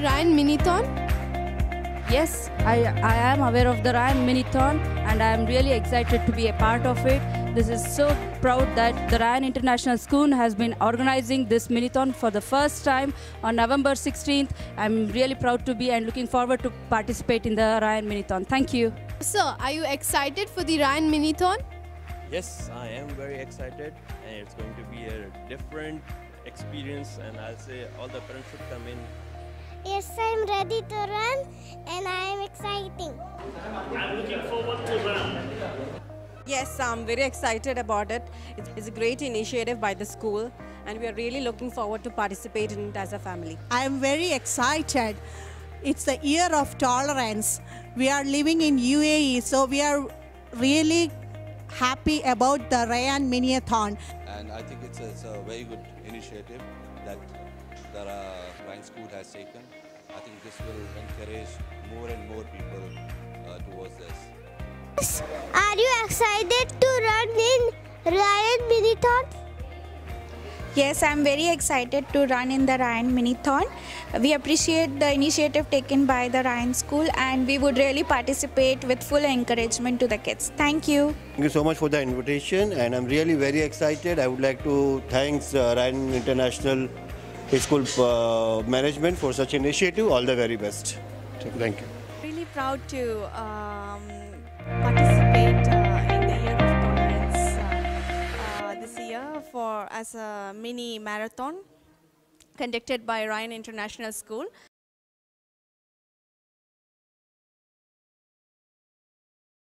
Ryan Minithon? Yes, I, I am aware of the Ryan Minithon and I am really excited to be a part of it. This is so proud that the Ryan International School has been organizing this Minithon for the first time on November 16th. I'm really proud to be and looking forward to participate in the Ryan Minithon. Thank you. Sir, are you excited for the Ryan Minithon? Yes, I am very excited and it's going to be a different experience and I'll say all the parents should come in. Yes, I'm ready to run and I am exciting. Yes, I'm very excited about it. It's, it's a great initiative by the school, and we are really looking forward to participate in it as a family. I am very excited. It's the year of tolerance. We are living in UAE, so we are really happy about the Ryan Miniathon. And I think it's a, it's a very good initiative that the Ryan School has taken. I think this will encourage more and more people uh, towards this. Are you excited to run in Ryan Minithon? Yes, I'm very excited to run in the Ryan Minithon. We appreciate the initiative taken by the Ryan School and we would really participate with full encouragement to the kids. Thank you. Thank you so much for the invitation, and I'm really very excited. I would like to thank uh, Ryan International School uh, management for such initiative. All the very best. Thank you. really proud to um, for as a mini marathon conducted by Ryan International School.